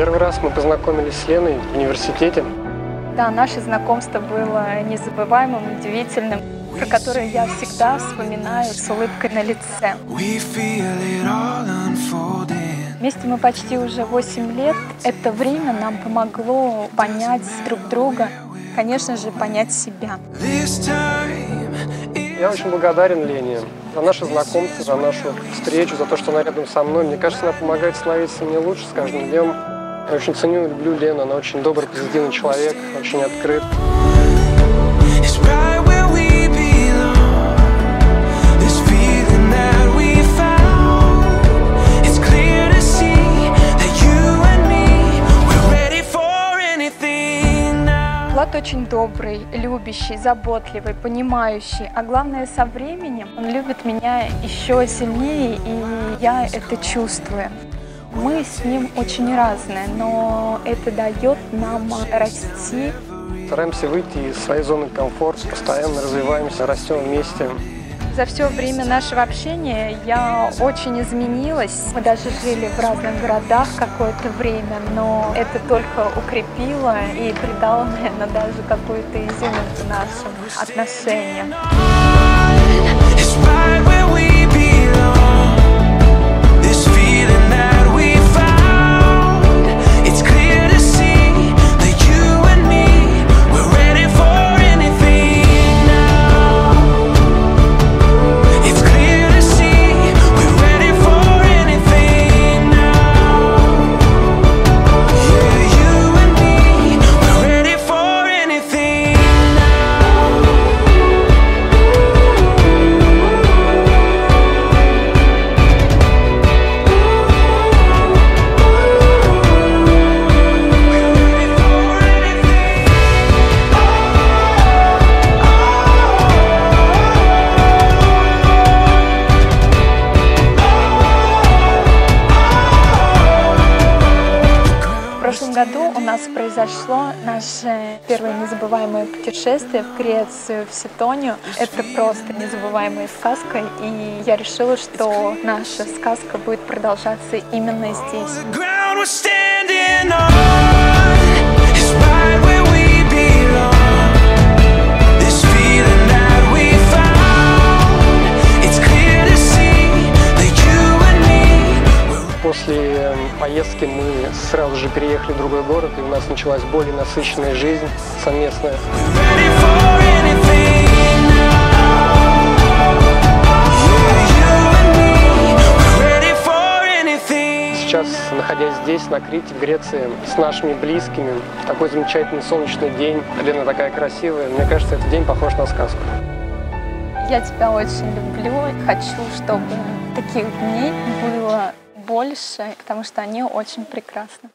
Первый раз мы познакомились с Леной в университете. Да, наше знакомство было незабываемым, удивительным, про которое я всегда вспоминаю с улыбкой на лице. Вместе мы почти уже 8 лет. Это время нам помогло понять друг друга, конечно же, понять себя. Я очень благодарен Лене за наше знакомство, за нашу встречу, за то, что она рядом со мной. Мне кажется, она помогает становиться мне лучше с каждым днем. Я очень ценю и люблю Лену, она очень добрый, позитивный человек, очень открыт. Влад очень добрый, любящий, заботливый, понимающий, а главное со временем он любит меня еще сильнее, и я это чувствую. Мы с ним очень разные, но это дает нам расти. Стараемся выйти из своей зоны комфорта, постоянно развиваемся, растем вместе. За все время нашего общения я очень изменилась. Мы даже жили в разных городах какое-то время, но это только укрепило и придало, наверное, даже какую-то изюминку нашим отношениям. Году у нас произошло наше первое незабываемое путешествие в Грецию, в Сетонию. Это просто незабываемая сказка, и я решила, что наша сказка будет продолжаться именно здесь. Поездки мы сразу же переехали в другой город, и у нас началась более насыщенная жизнь совместная. Сейчас, находясь здесь, на Крите, в Греции, с нашими близкими, такой замечательный солнечный день, Лена такая красивая, мне кажется, этот день похож на сказку. Я тебя очень люблю, хочу, чтобы таких дней было больше, потому что они очень прекрасны.